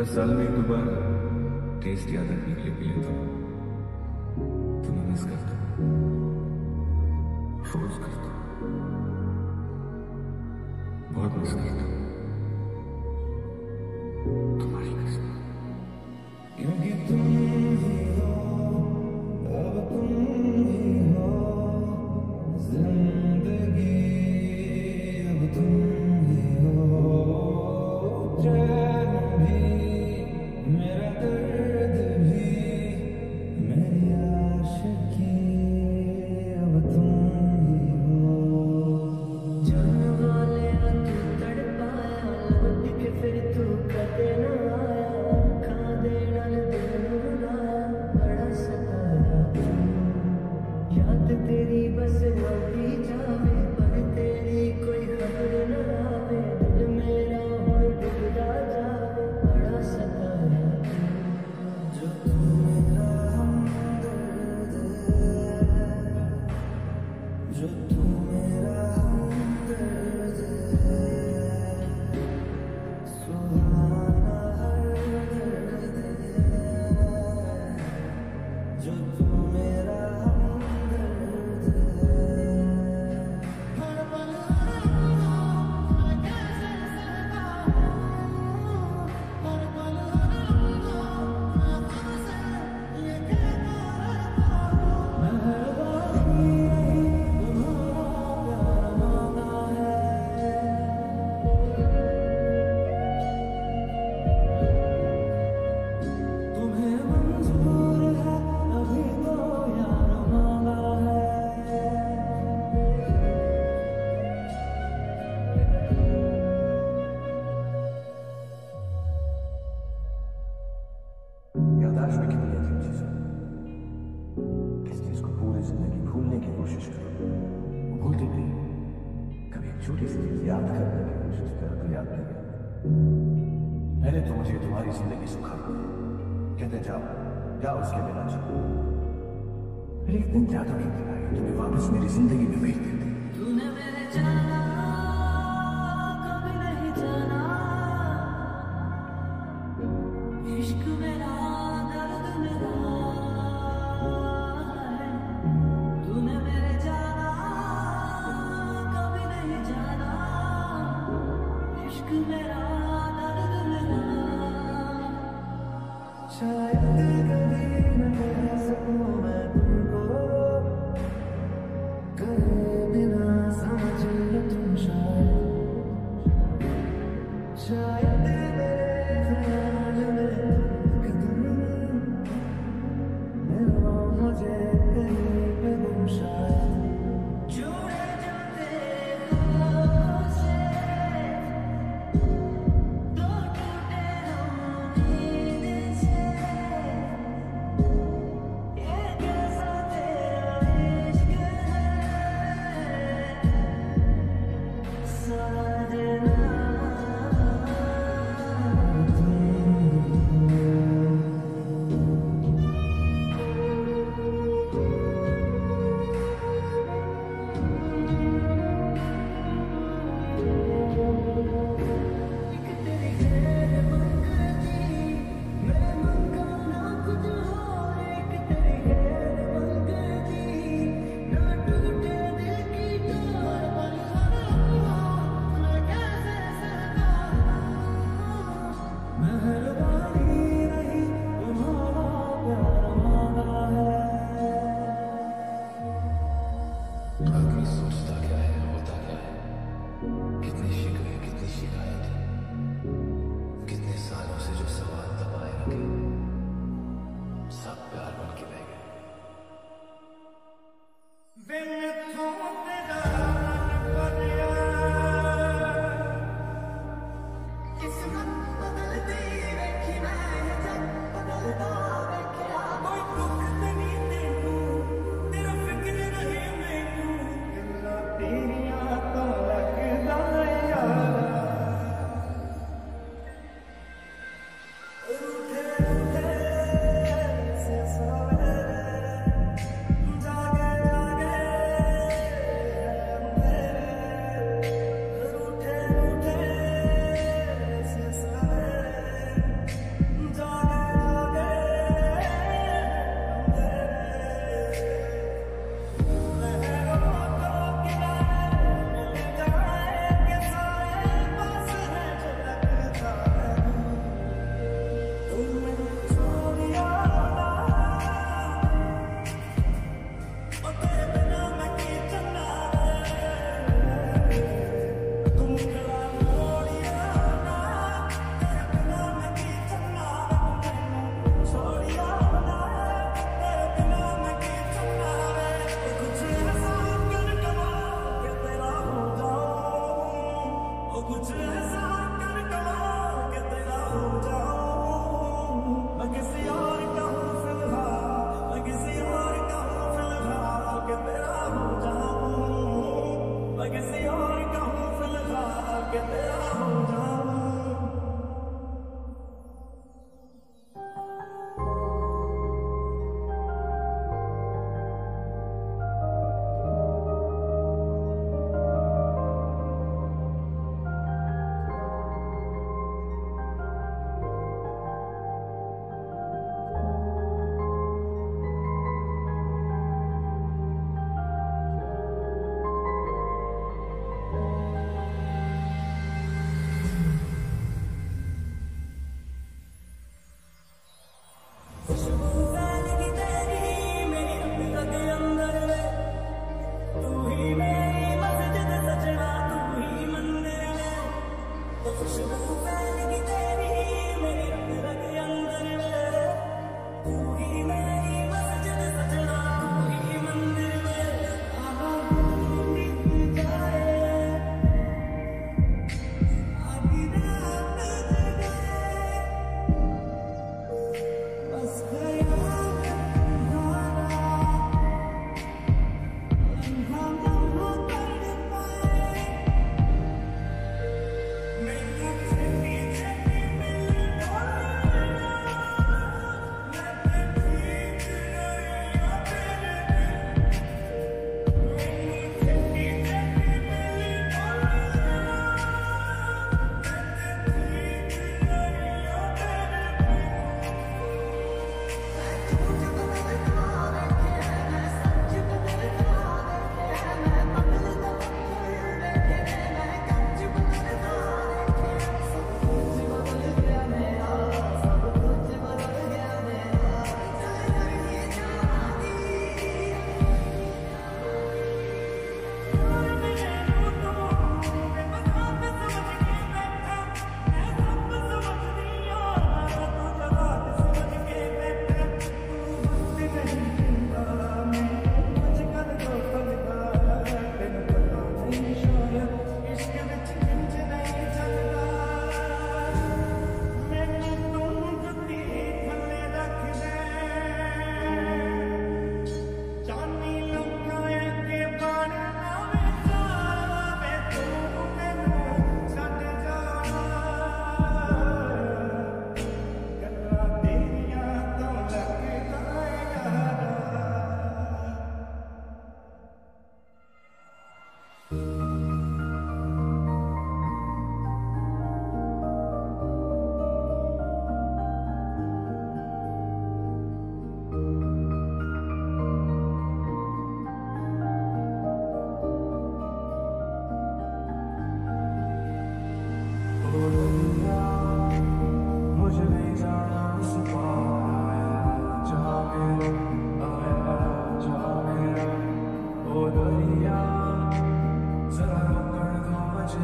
मैं साल में एक दो बार टेस्ट याद रखने के लिए पी लेता हूँ। तो तुम्हें मिस करता हूँ। रोज करता हूँ। बहुत मिस करता हूँ। तुम्हारी मिस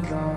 दो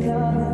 God.